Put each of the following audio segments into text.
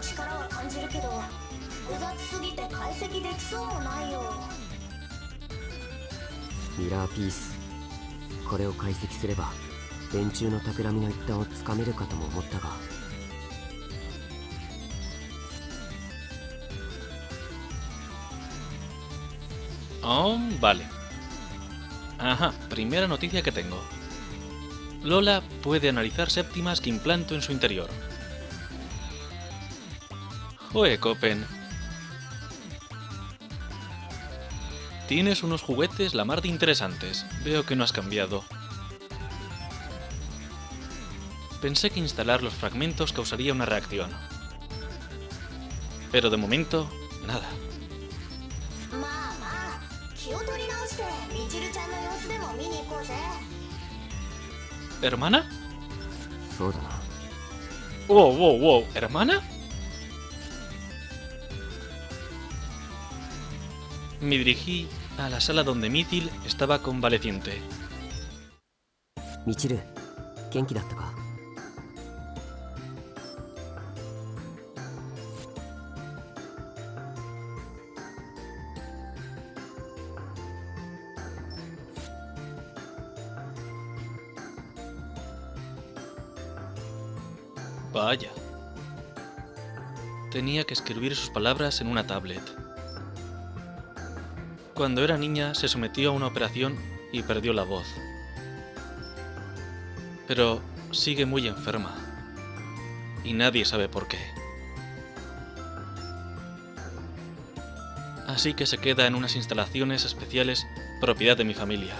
の力は感じるけど複雑すぎて解析できそうもないよミラーピースこれを解析すれば電柱の企みの一端をつかめるかとも思ったが Oh, vale. Ajá, primera noticia que tengo. Lola puede analizar séptimas que implanto en su interior. Copen. Tienes unos juguetes la mar de interesantes. Veo que no has cambiado. Pensé que instalar los fragmentos causaría una reacción. Pero de momento, nada. ¿Hermana? Wow, wow, wow. ¿Hermana? me dirigí a la sala donde Mithil estaba convaleciente. Michiru, datta ka? Vaya. Tenía que escribir sus palabras en una tablet. Cuando era niña se sometió a una operación y perdió la voz. Pero sigue muy enferma. Y nadie sabe por qué. Así que se queda en unas instalaciones especiales propiedad de mi familia.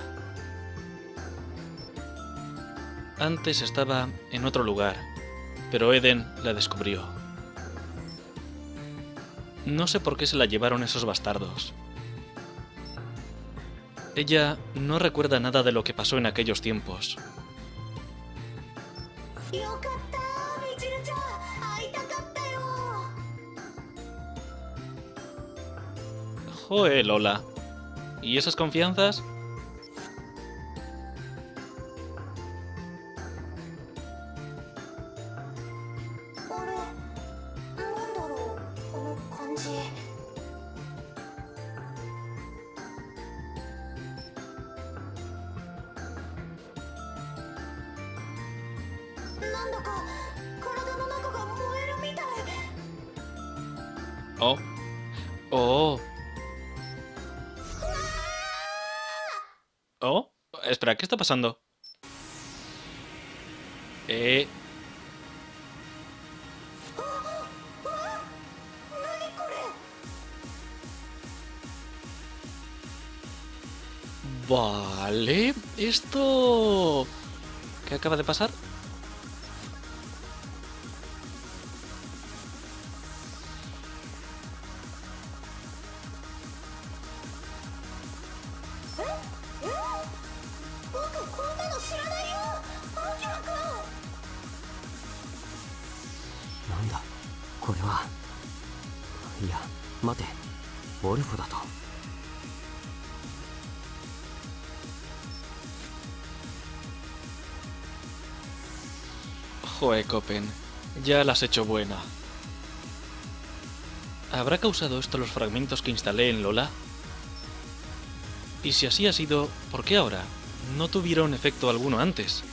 Antes estaba en otro lugar, pero Eden la descubrió. No sé por qué se la llevaron esos bastardos. Ella no recuerda nada de lo que pasó en aquellos tiempos. Joder, Lola. ¿Y esas confianzas? なんだか体の中が燃えるみたい Oh. Oh. Oh. Espera, ¿qué está pasando? Eh. 何これ Vale. Esto... ¿Qué acaba de pasar? これはいや待てオルフォだと Joe, Copen. Ya la has hecho buena. ¿Habrá causado esto los fragmentos que instalé en Lola? Y si así ha sido, ¿por qué ahora? No tuvieron efecto alguno antes.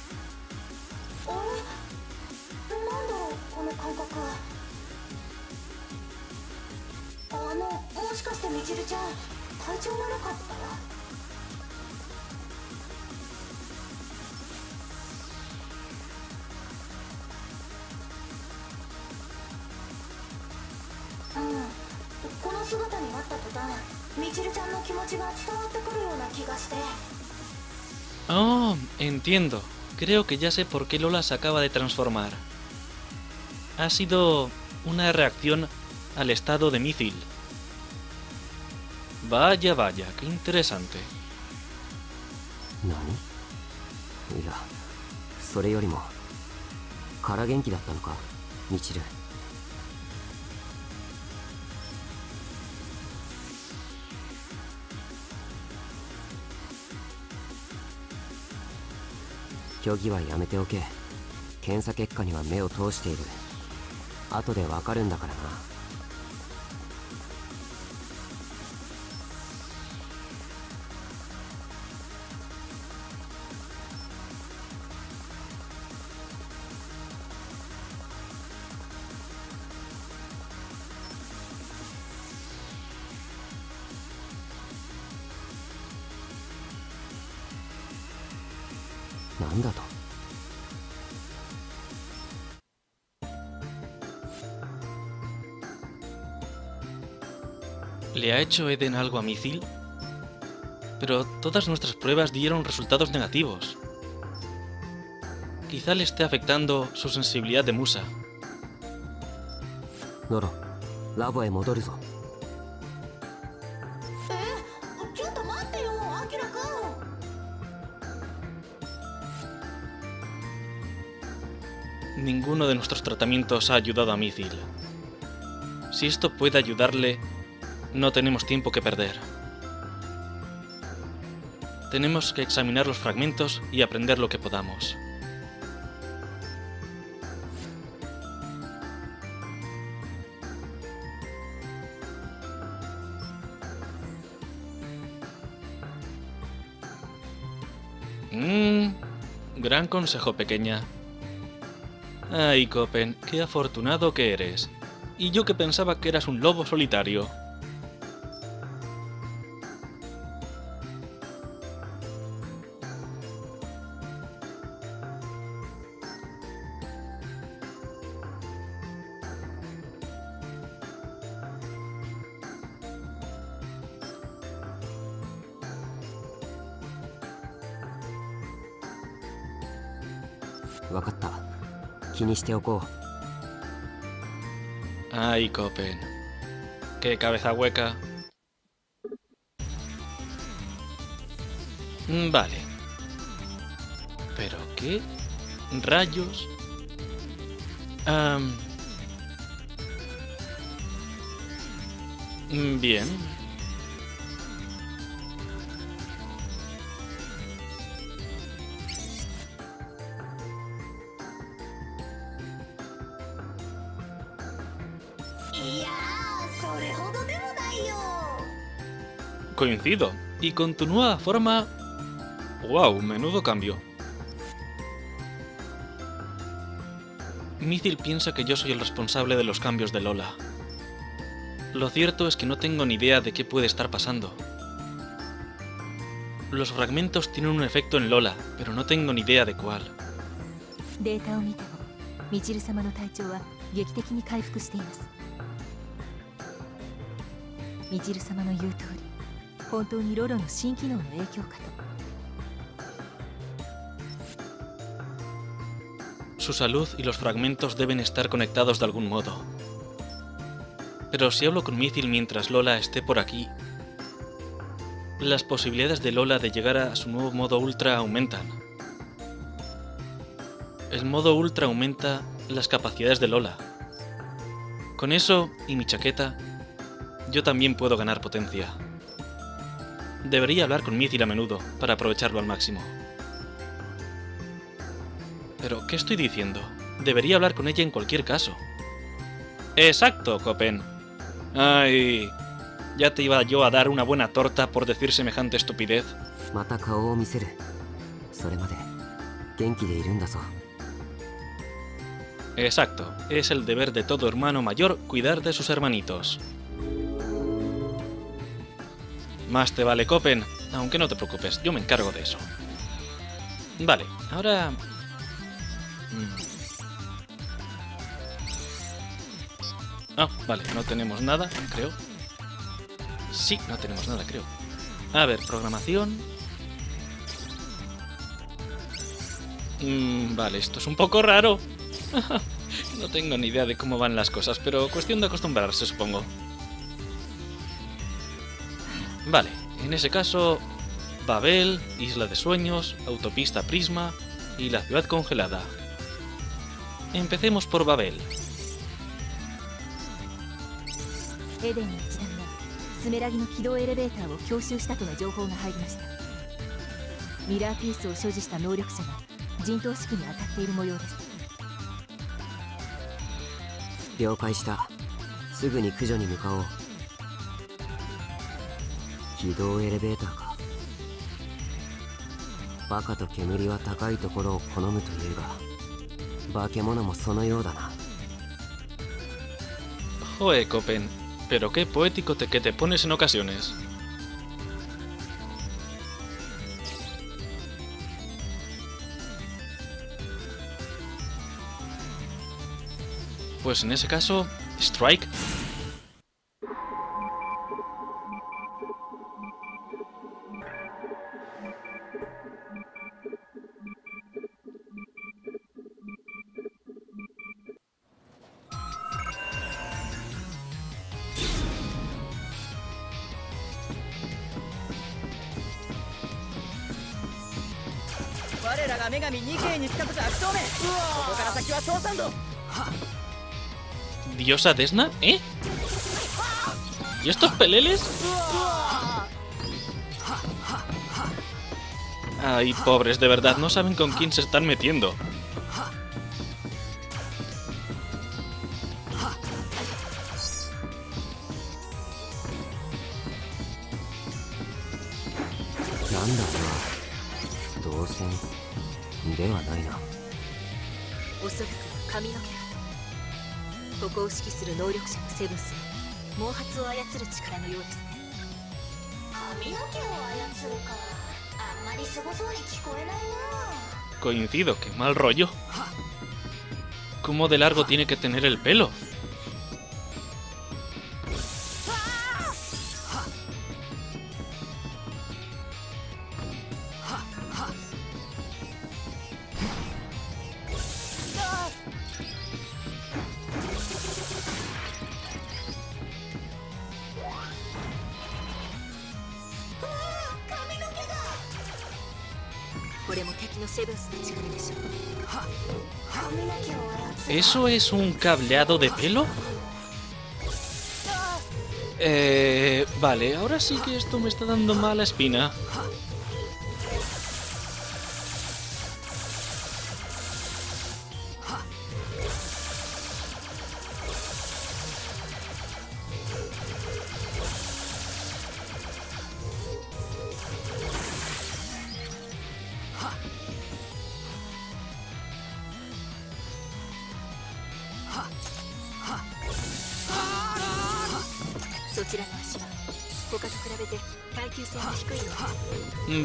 姿になった途端みちるちゃんの気持ちが伝わってくるような気がして Oh, entiendo. Creo que ya sé por qué Lola se acaba de transformar. Ha sido una reacción al estado de Mithil. Vaya, vaya, qué interesante. 何いやそれよりも空元気だったのかみちる 虚偽はやめておけ。検査結果には目を通している。後でわかるんだからな。なんだと ¿Le ha hecho Eden algo a Mithil? Pero todas nuestras pruebas dieron resultados negativos. Quizá le esté afectando su sensibilidad de musa. ノロラボ Ninguno de nuestros tratamientos ha ayudado a Mithil. Si esto puede ayudarle, no tenemos tiempo que perder. Tenemos que examinar los fragmentos y aprender lo que podamos. Mmm, gran consejo pequeña. Ay, Copen, qué afortunado que eres. Y yo que pensaba que eras un lobo solitario. Wakata. 気にしておこう Ay, Copen. Qué cabeza hueca. Mm, Vale. ¿Pero qué? ¿Rayos? Am. Mm, Bien. Coincido. Y con tu nueva forma... ¡Wow! Menudo cambio. Mithil piensa que yo soy el responsable de los cambios de Lola. Lo cierto es que no tengo ni idea de qué puede estar pasando. Los fragmentos tienen un efecto en Lola, pero no tengo ni idea de cuál. 本当にロロの新機能の影響かと Su salud y los fragmentos deben estar conectados de algún modo. Pero si hablo con Mithil mientras Lola esté por aquí, las posibilidades de Lola de llegar a su nuevo modo ultra aumentan. El modo ultra aumenta las capacidades de Lola. Con eso y mi chaqueta, yo también puedo ganar potencia. Debería hablar con Mithil a menudo, para aprovecharlo al máximo. ¿Pero qué estoy diciendo? Debería hablar con ella en cualquier caso. ¡Exacto, Copen! ¡Ay! Ya te iba yo a dar una buena torta por decir semejante estupidez. Exacto, es el deber de todo hermano mayor cuidar de sus hermanitos. Más te vale, Copen, aunque no te preocupes, yo me encargo de eso. Vale, ahora... Mm. Ah, vale, no tenemos nada, creo. Sí, no tenemos nada, creo. A ver, programación. Mm, vale, esto es un poco raro. no tengo ni idea de cómo van las cosas, pero cuestión de acostumbrarse, supongo. Vale, en ese caso, Babel, Isla de Sueños, Autopista Prisma y la ciudad congelada. Empecemos por Babel. 軌道エレベーターかバカと煙は高いところを好むというが化け物もそのようだな Joe, Copen, pero qué poético te que te pones en ocasiones. Pues en ese caso, Strike. ¿Diosa Desna? ¿Eh? ¿Y estos peleles? Ay, pobres, de verdad, no saben con quién se están metiendo. する能力者のセブンス毛髪を操る力のようですね髪の毛を操るかあんまりすごそうに聞こえないな Coincido, qué mal rollo. ¿Cómo de largo tiene que tener el pelo? ¿Eso es un cableado de pelo? Eh, vale, ahora sí que esto me está dando mala espina.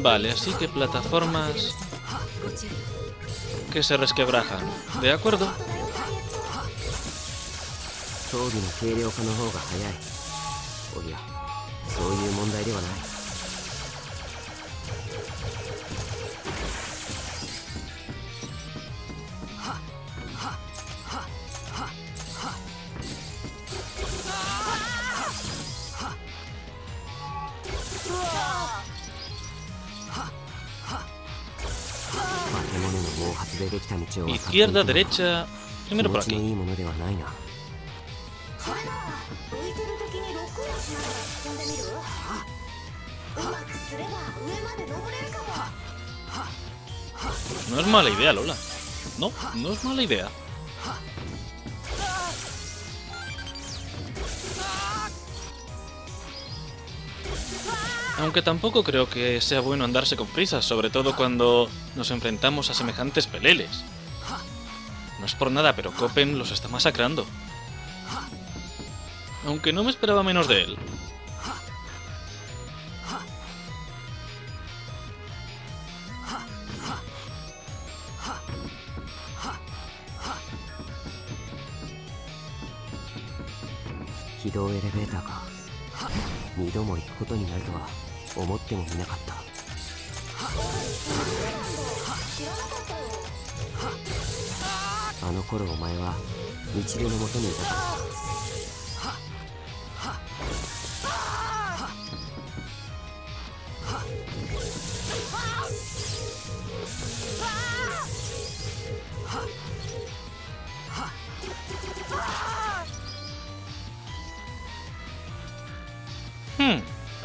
Vale, así que plataformas que se resquebrajan. ¿De acuerdo? Izquierda, derecha. Primero por aquí. No es mala idea, Lola. No, no es mala idea. Aunque tampoco creo que sea bueno andarse con prisas, sobre todo cuando nos enfrentamos a semejantes peleles. No es por nada, pero Copen los está masacrando. Aunque no me esperaba menos de él. 思ってもみなかった。あの頃お前は道でのもとにいた。から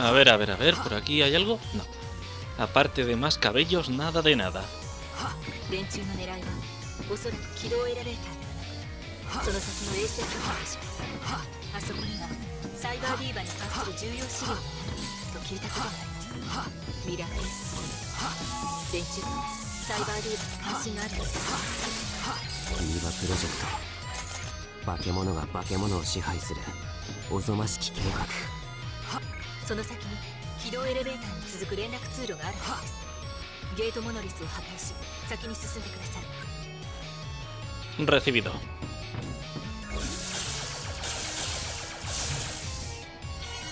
A ver, a ver, a ver, ¿por aquí hay algo? No. Aparte de más cabellos, nada de nada. その先に軌道エレベーターに続く連絡通路があるはずです。ゲートモノリスを破壊し先に進んでください。Recibido.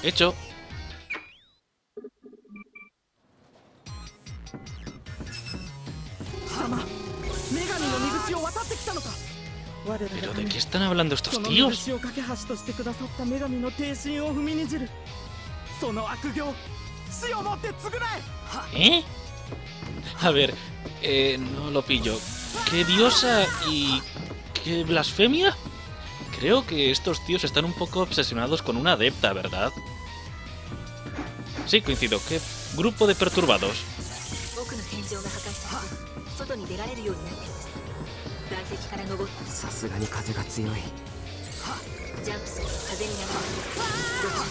Hecho. ¿Pero de qué están hablando estos tíos? その悪行死をもって償え ¿Eh? A ver, eh, no lo pillo. ¿Qué diosa y qué blasfemia? Creo que estos tíos están un poco obsesionados con una adepta, ¿verdad? Sí, coincido. ¿Qué grupo de perturbados?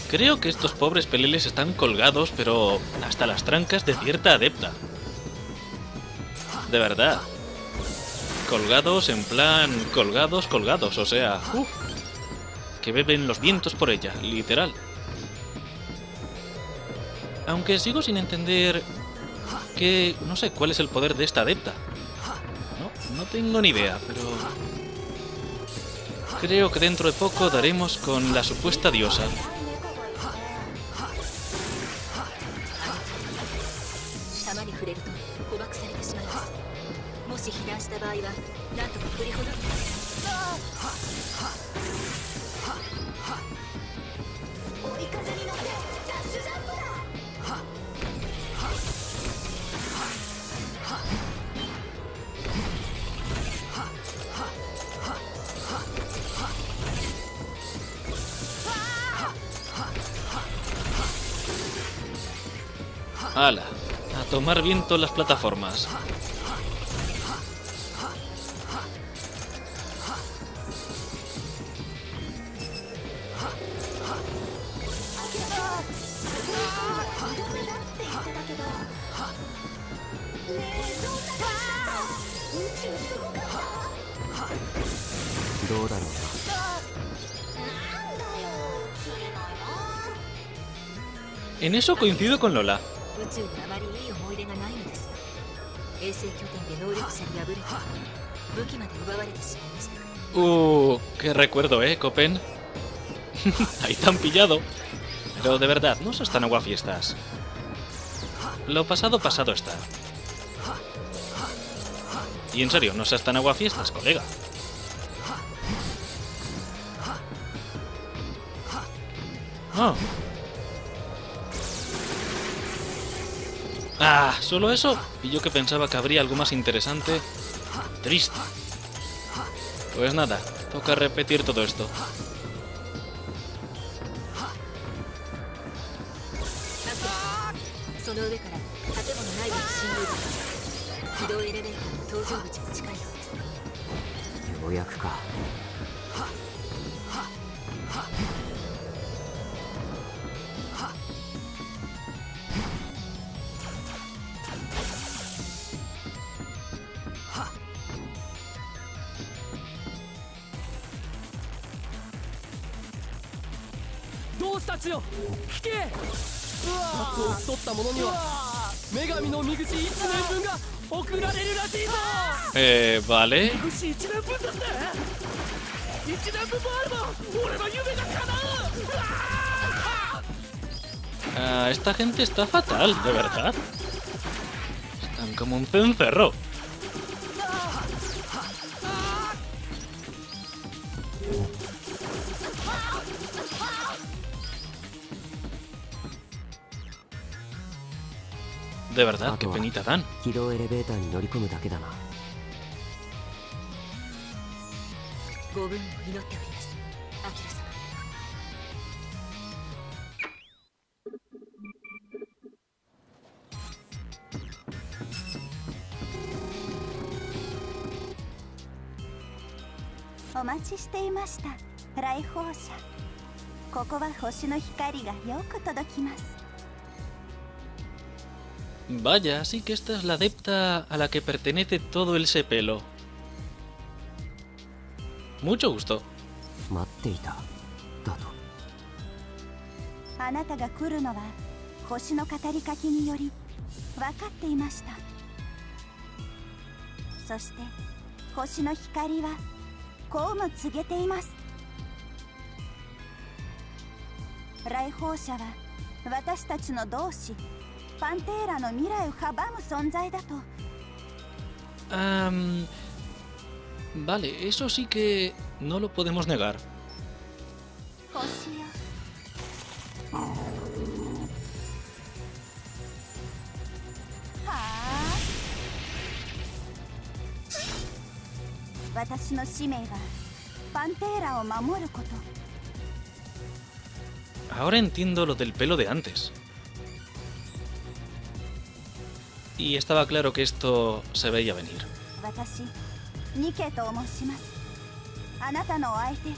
Creo que estos pobres peleles están colgados, pero hasta las trancas de cierta adepta. De verdad. Colgados en plan... colgados, colgados, o sea... Que beben los vientos por ella, literal. Aunque sigo sin entender... que... no sé cuál es el poder de esta adepta. No, no tengo ni idea, pero... Creo que dentro de poco daremos con la supuesta diosa. ¡Hala! A tomar viento las plataformas. En eso coincido con Lola. 宇宙にあまりいい思い出がないのですよ衛星拠点で能力者に敗れて武器まで奪われてしまいました Uh, qué recuerdo, ¿eh, Copen? Ahí te han pillado. Pero de verdad, no sos tan aguafiestas. Lo pasado, pasado está. Y en serio, no seas tan aguafiestas, colega. Oh. Ah, ¿solo eso? Y yo que pensaba que habría algo más interesante. Triste. Pues nada, toca repetir todo esto. どうした千代聞け罰を取った者には女神の身口1年分が送られるらしいぞ Eh, vale. 身口1年分だって1年分もあれば俺の夢が叶う Ah, esta gente está fatal, de verdad. Están como un cencerro. De verdad, qué penita dan. お待ちしていました。来訪者。ここは星の光がよく届きます。Vaya, así que esta es la adepta a la que pertenece todo el sepelo. Mucho gusto. 来訪者は私たちの同志 パンテーラの未来を阻む存在だと Am, vale, eso sí que no lo podemos negar. 星よはあ私の使命はパンテーラを守ること Ahora entiendo lo del pelo de antes. Y estaba claro que esto se veía venir. 私ニケと申しますあなたのお相手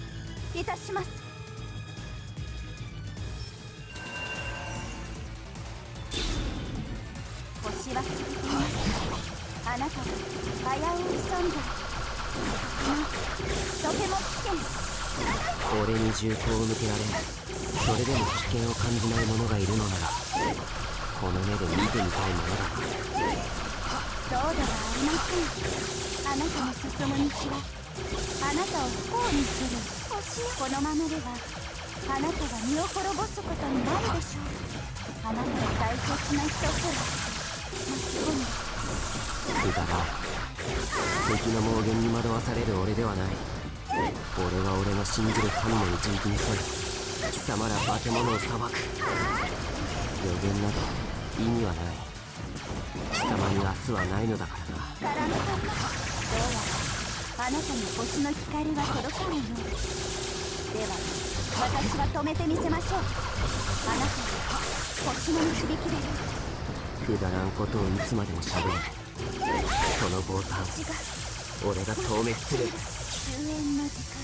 いたします星はあなたは危うい存在今とても危険俺に銃口を向けられそれでも危険を感じない者がいるのならこの目で見てみたいものだそう。ではありませんあなたの進む道はあなたを不幸にする星このままではあなたが身を滅ぼすことになるでしょうあなたの大切な人すら巻き込んでくだら敵の妄言に惑わされる俺ではない俺は俺の信じる神の導きに沿い貴様ら化け物を裁く予言など意味はない。貴様に明日はないのだからな。絡めたどうやらあなたに星の光は届かないようですでは私は止めてみせましょう。あなたは星の導きですくだらんことをいつまでもしゃべるその傍端俺が透滅する。終焉の時間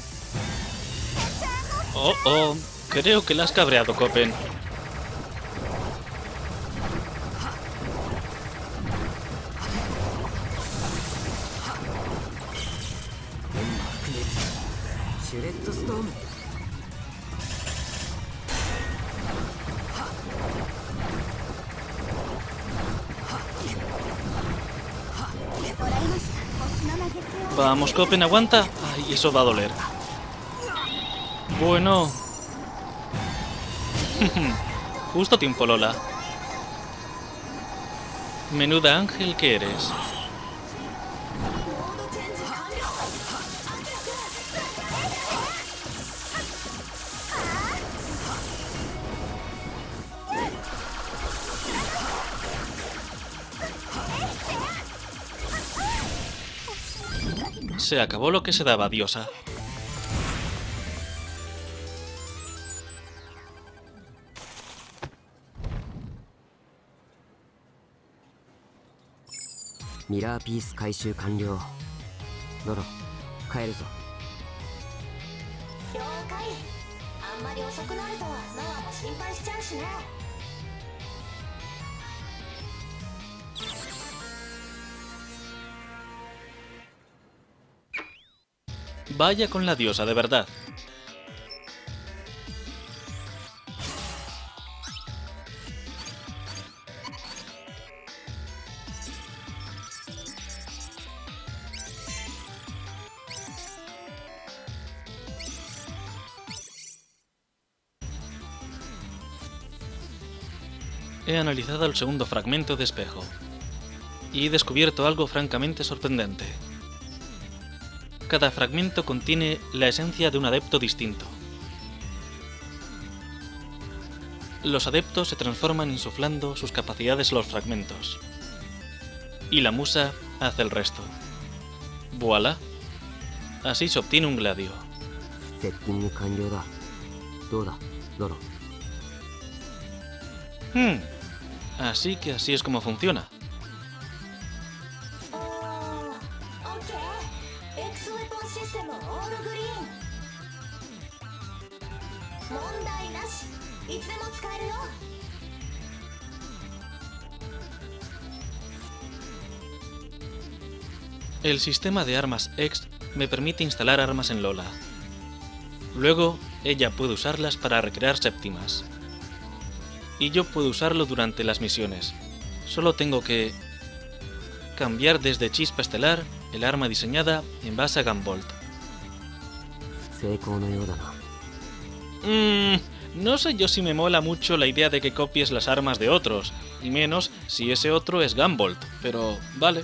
Oh, oh, creo que la has cabreado, Copen. を Vamos, Copen, aguanta. Ay, eso va a doler. Bueno. Justo tiempo, Lola. Menuda ángel que eres. 'Se acabó lo que se daba, diosa'. ミラーピース回収完了ドロ帰るぞ了解あんまり遅くなるとノアも心配しちゃうしね Vaya con la diosa, de verdad. He analizado el segundo fragmento de espejo y he descubierto algo francamente sorprendente cada fragmento contiene la esencia de un adepto distinto. Los adeptos se transforman insuflando sus capacidades a los fragmentos. Y la musa hace el resto. ¡Voilà! Así se obtiene un gladio. Hmm. Así que así es como funciona. エクソエポンシステムオールグリーン問題なしいつでも使えるよ El sistema de armas X me permite instalar armas en Lola. Luego, ella puede usarlas para recrear séptimas. Y yo puedo usarlo durante las misiones. Solo tengo que... cambiar desde Chispa Estelar el arma diseñada en base a Gambolt. Mmm, no sé yo si me mola mucho la idea de que copies las armas de otros, y menos si ese otro es Gambolt, pero vale.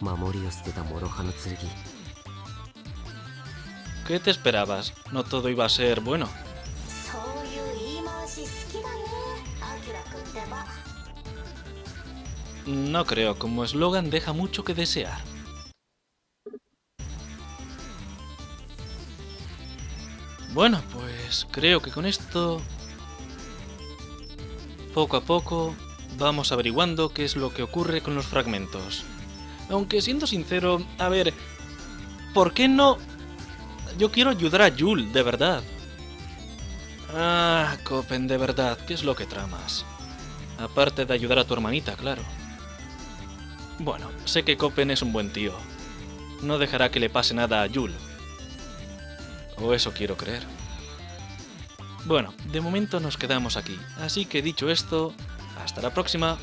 守りを捨てた諸刃の剣 ¿Qué te esperabas? No todo iba a ser bueno. そういう言い回し好きだねアキュラ君ってば No creo, como eslogan deja mucho que desear. Bueno, pues creo que con esto, poco a poco, vamos averiguando qué es lo que ocurre con los fragmentos. Aunque siendo sincero, a ver, ¿por qué no? Yo quiero ayudar a Yul, de verdad. Ah, Copen, de verdad, ¿qué es lo que tramas? Aparte de ayudar a tu hermanita, claro. Bueno, sé que Copen es un buen tío. No dejará que le pase nada a Yul. O eso quiero creer. Bueno, de momento nos quedamos aquí, así que dicho esto, hasta la próxima.